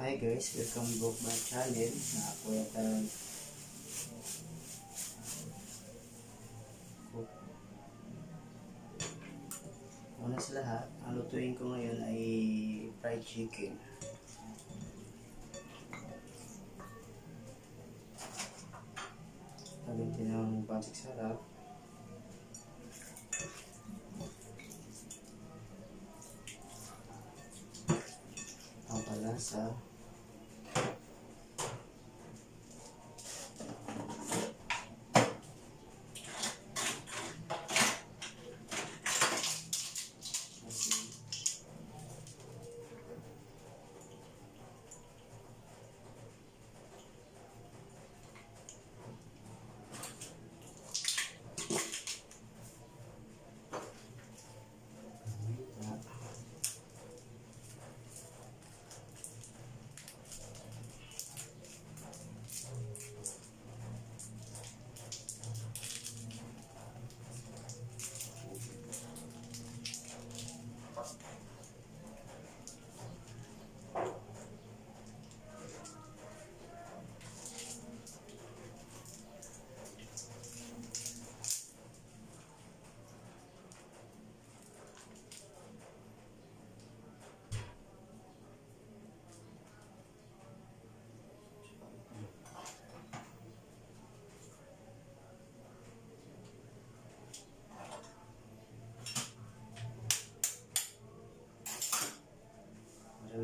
Hi guys, welcome back my channel na ako yata Una sa lahat, ang lutuin ko ngayon ay fried chicken. Tagintin ng basic sarap. Ang palasa.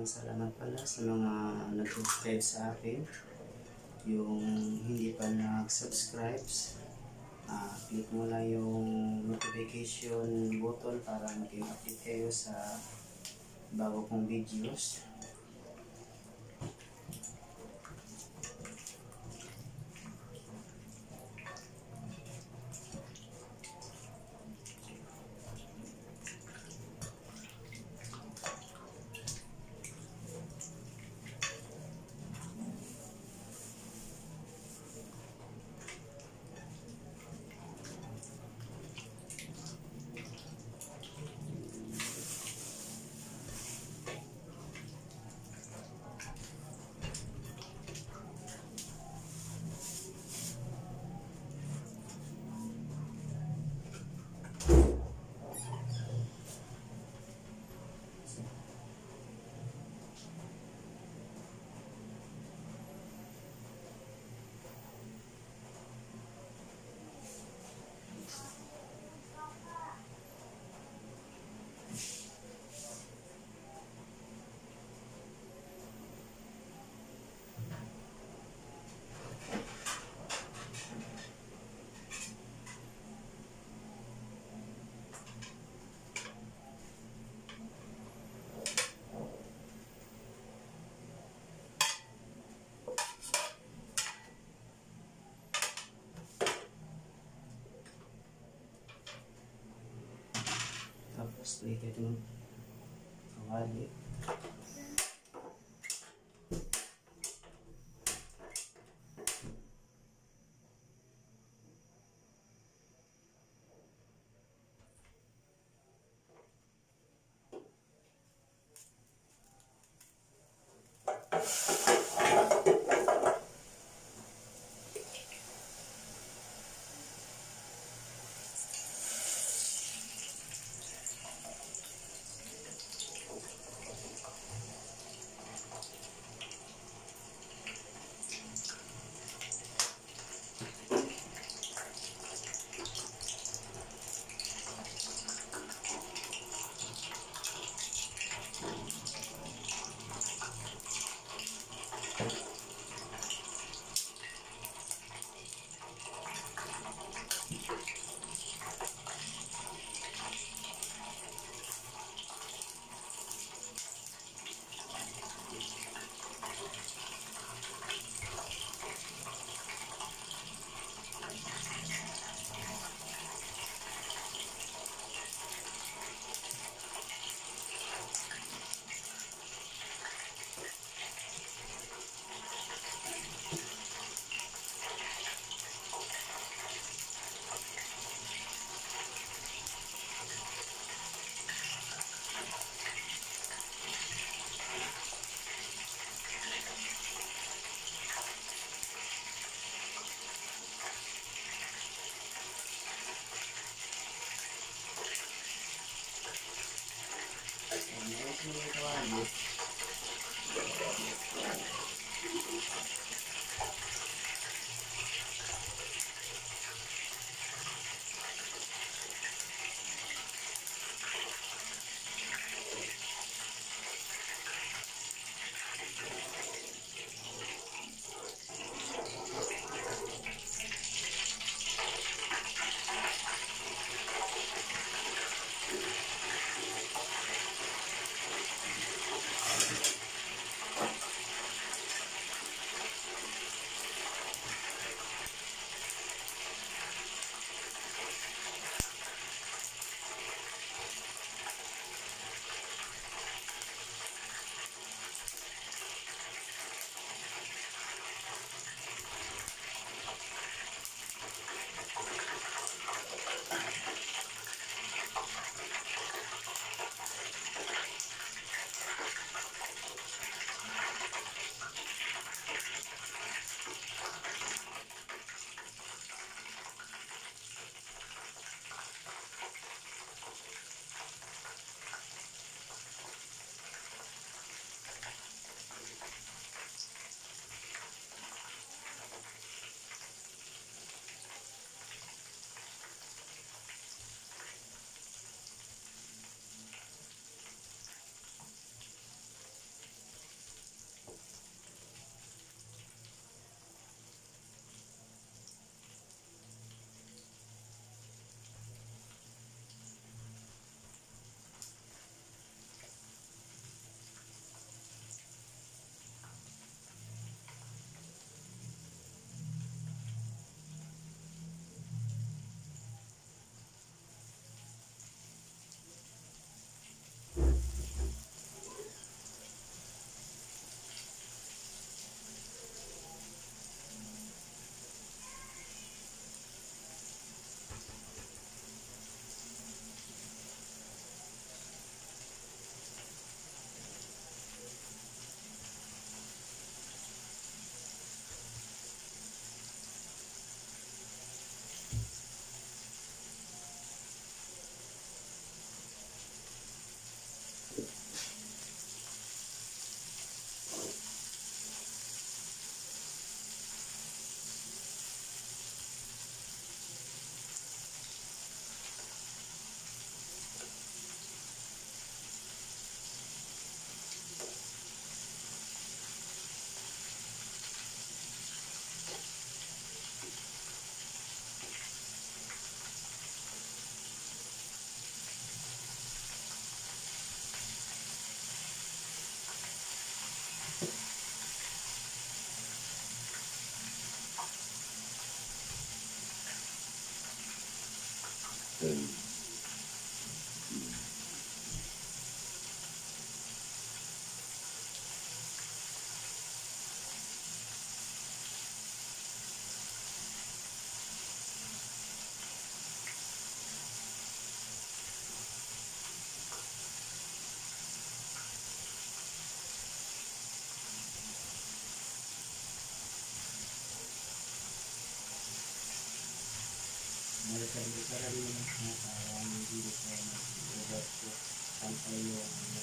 Maraming salamat pala sa mga nag-subscribe sa akin. Yung hindi pa nag-subscribe, ah click mo lang yung notification button para maging update kayo sa bago kong videos. Spray करते हैं हमारे लिए you and sa rin naman siya para hindi siya mag-robot ko. Pantay yung ano,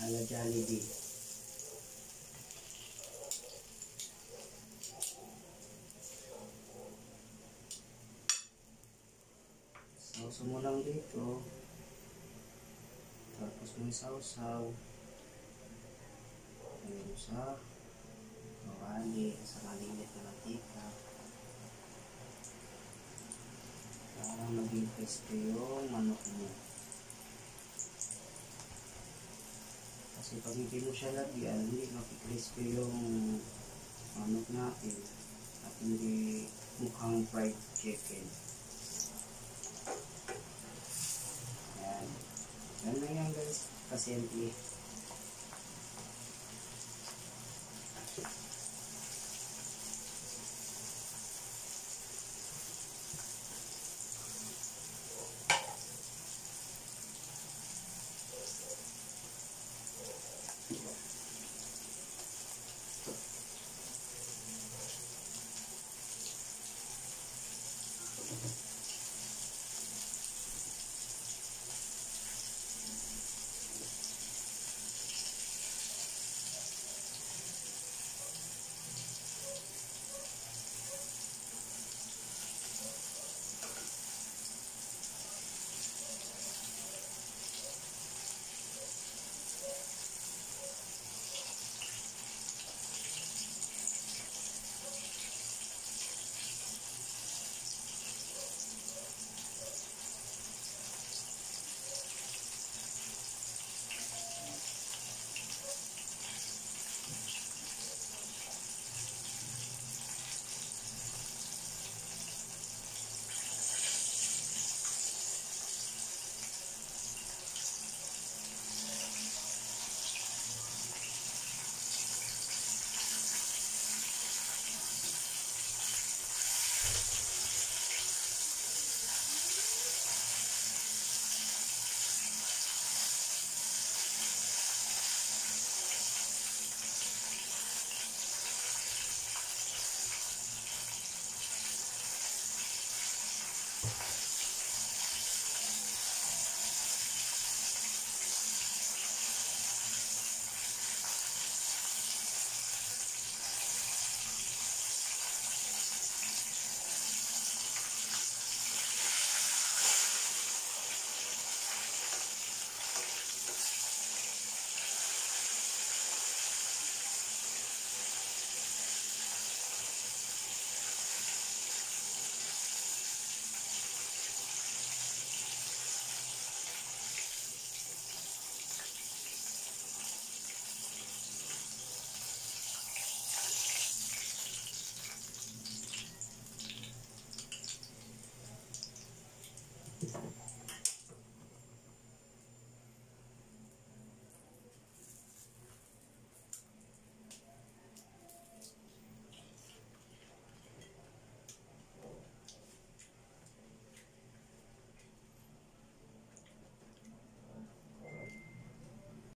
Ala Jollibee. Sauso mo lang dito. Tapos mo sausaw. Ayun sa kawali sa maliit na mantika. Para maging crispy yung manok mo. Kasi pag hindi mo siya lagyan, hindi makikrispy yung manok natin. At hindi mukhang fried chicken. Yan. Yan na yan guys. Kasimple.